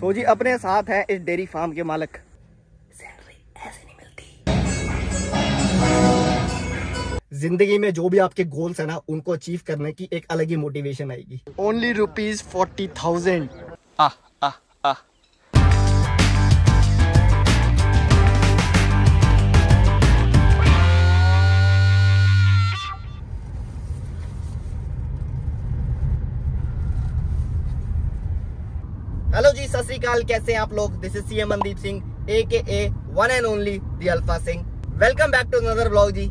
सो जी अपने साथ है इस डेयरी फार्म के मालिक। ऐसे नहीं मिलती। ज़िंदगी में जो भी आपके गोल्स है ना उनको अचीव करने की एक अलग ही मोटिवेशन आएगी। ओनली रुपीज़ फोर्टी थाउज़ेंड आ आ हेलो जी सत श्रीकाल। कैसे हैं आप लोग? This is CM Mandeep Singh A K A one and only the alpha Singh welcome back to another vlog ji.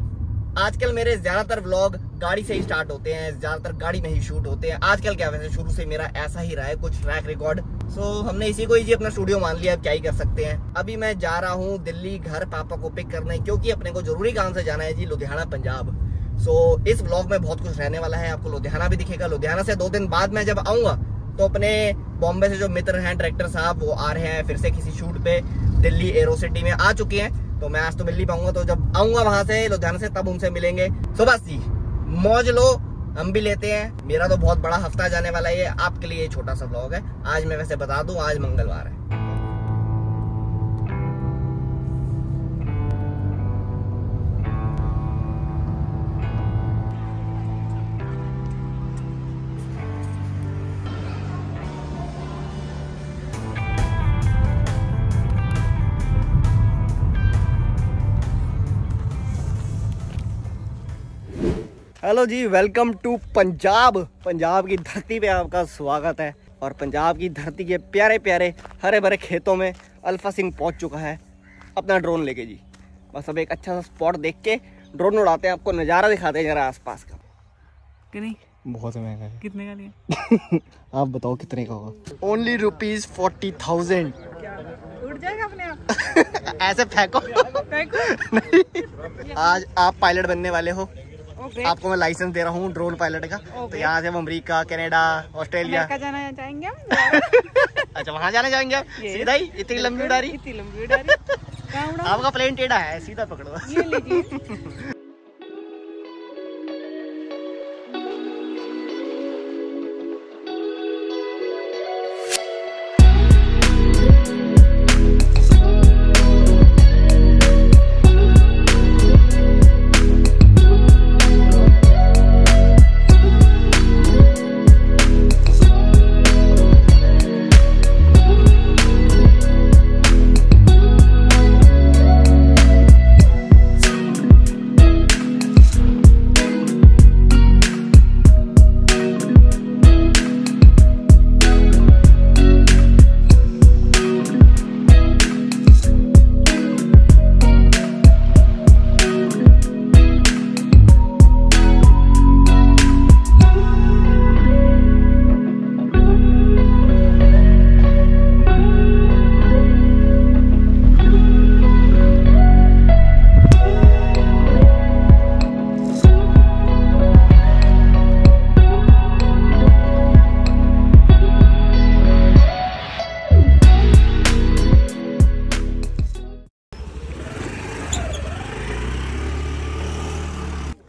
आजकल मेरे ज़्यादातर व्लॉग गाड़ी से ही स्टार्ट होते हैं ज़्यादातर गाड़ी में ही शूट होते हैं। आजकल क्या वैसे शुरू से मेरा ऐसा ही रहा है कुछ ट्रैक रिकॉर्ड सो हमने इसी को ही जी अपना स्टूडियो मान लिया अब क्या ही कर सकते हैं। अभी मैं जा रहा हूँ दिल्ली घर पापा को पिक करने क्योंकि अपने को ज़रूरी काम से जाना है जी लुधियाना पंजाब। सो so, इस ब्लॉग में बहुत कुछ रहने वाला है आपको लुधियाना भी दिखेगा। लुधियाना से दो दिन बाद मैं जब आऊँगा तो अपने बॉम्बे से जो मित्र हैं डायरेक्टर साहब, वो आ रहे हैं फिर से किसी शूट पे, दिल्ली एरो सिटी में आ चुके हैं। तो मैं आज तो मिल नहीं पाऊँगा तो जब आऊँगा वहाँ से लुधियाना से, तब उनसे मिलेंगे। तो बस जी, मौज लो, हम भी लेते हैं। मेरा तो बहुत बड़ा हफ़्ता जाने वाला है आपके लिए छोटा सा ब्लॉग है। आज मैं वैसे बता दू, आज मंगलवार है। हेलो जी वेलकम टू पंजाब। पंजाब की धरती पे आपका स्वागत है। और पंजाब की धरती के प्यारे प्यारे हरे भरे खेतों में अल्फ़ा सिंह पहुँच चुका है अपना ड्रोन लेके जी। बस अब एक अच्छा सा स्पॉट देख के ड्रोन उड़ाते हैं आपको नज़ारा दिखाते हैं जरा आसपास का। कि नहीं? बहुत महँगा है। कितने का लिया? आप बताओ कितने का होगा? ओनली रुपीज़ फोर्टी थाउज़ेंड उड़ जाएगा अपने आप? ऐसे फेंको। फेंको? नहीं। आज आप पायलट बनने वाले हो। ओके आपको मैं लाइसेंस दे रहा हूँ ड्रोन पायलट का। तो यहाँ से हम अमरीका कनाडा ऑस्ट्रेलिया। जाना चाहेंगे अच्छा वहाँ जाना जाएँगे आप? सीधा ही? इतनी लंबी उड़ारी? इतनी लंबी उड़ारी। आपका प्लेन टेढ़ा है सीधा पकड़ो। ये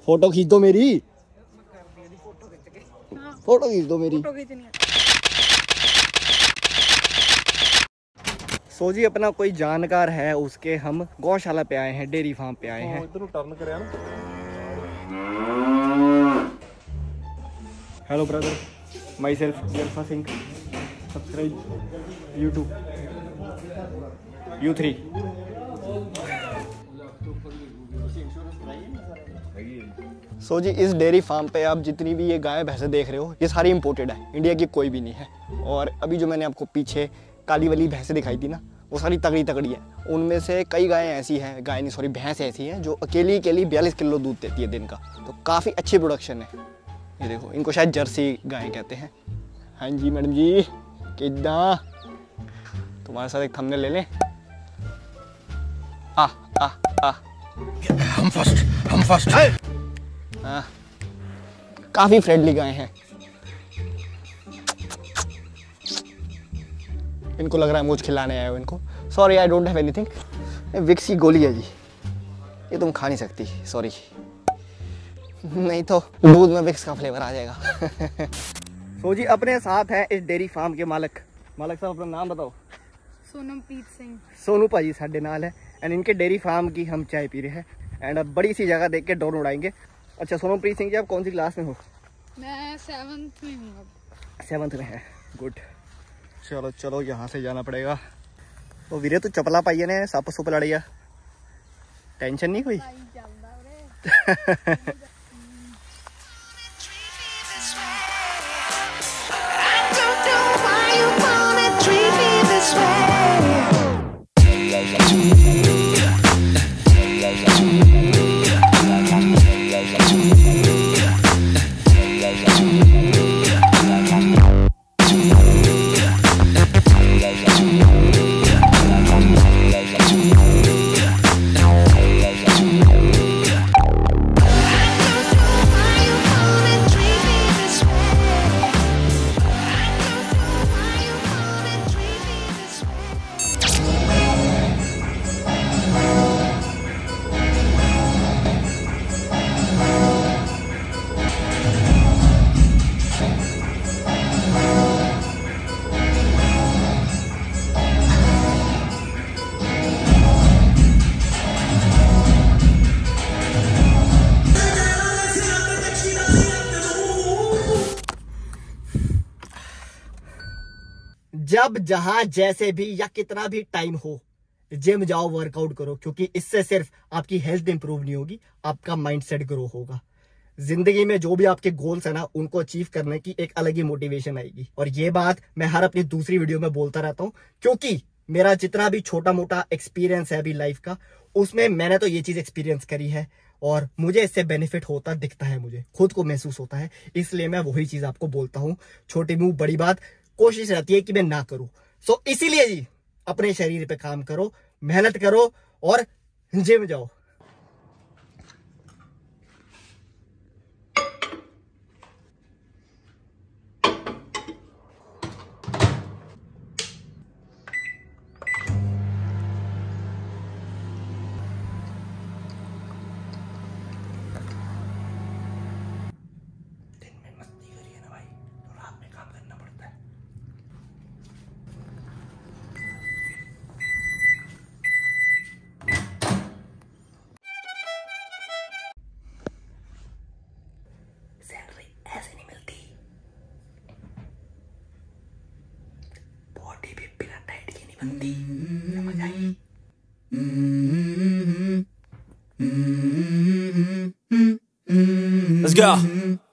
फ़ोटो खींच दो मेरी। फ़ोटो खींच दो मेरी। सो जी अपना कोई जानकार है उसके हम गौशाला पे आए हैं डेयरी फार्म पे आए हैं hello brother myself Jalfa Singh subscribe YouTube you three सो जी, इस डेयरी फार्म पे आप जितनी भी ये गाय, भैंसे देख रहे हो, ये सारी इंपोर्टेड है। इंडिया की कोई भी नहीं है। और अभी जो मैंने आपको पीछे काली वाली भैंसें दिखाई थी ना, वो सारी तगड़ी तगड़ी है। उनमें से कई गायें ऐसी हैं, गाय नहीं सॉरी भैंस ऐसी हैं, जो अकेली अकेली बयालीस किलो दूध देती है दिन का। तो काफ़ी अच्छी प्रोडक्शन है। ये देखो, इनको शायद जर्सी गायें कहते हैं। हाँ जी, मैडम जी किदा तुम्हारे साथ एक थंबनेल ले लें। आ आ आ। हम फ़र्स्ट फ़र्स्ट काफ़ी फ्रेंडली गाय हैं। इनको लग रहा है मुझ खिलाने आए हो इनको। Sorry I don't have anything Vicks की गोली है जी। ये तुम खा नहीं सकती। सॉरी नहीं तो दूध में विक्स का फ्लेवर आ जाएगा। सो जी अपने साथ है इस डेयरी फार्म के मालक। मालक साहब अपना नाम बताओ। सोनम प्रीत सिंह। सोनू भाजी साढ़े नाल है। एंड इनके डेयरी फार्म की हम चाय पी रहे हैं। एंड अब बड़ी सी जगह देख के ड्रोन उड़ाएँगे। अच्छा सोनमप्रीत सिंह जी आप कौन सी क्लास में हो? मैं सेवन्थ में हूँ सेवन्थ में है। गुड चलो चलो यहाँ से जाना पड़ेगा। तो वीरे तू चपला पाइए ने सप सुप लड़िया टेंशन नहीं कोई? जब जहाँ जैसे भी या कितना भी टाइम हो जिम जाओ वर्कआउट करो, क्योंकि इससे सिर्फ़ आपकी हेल्थ इंप्रूव नहीं होगी, आपका माइंडसेट ग्रो होगा। ज़िंदगी में जो भी आपके गोल्स है ना, उनको अचीव करने की एक अलग ही मोटिवेशन आएगी। और ये बात मैं हर अपनी दूसरी वीडियो में बोलता रहता हूँ, क्योंकि मेरा जितना भी छोटा मोटा एक्सपीरियंस है अभी लाइफ का, उसमें मैंने तो ये चीज़ एक्सपीरियंस करी है, और मुझे इससे बेनिफिट होता दिखता है मुझे, खुद को महसूस होता है। इसलिए मैं वही चीज़ आपको बोलता हूँ, छोटी मुँह, बड़ी बात कोशिश रहती है कि मैं ना करूँ। सो इसीलिए जी, अपने शरीर पे काम करो, मेहनत करो और जिम जाओ। Let's go.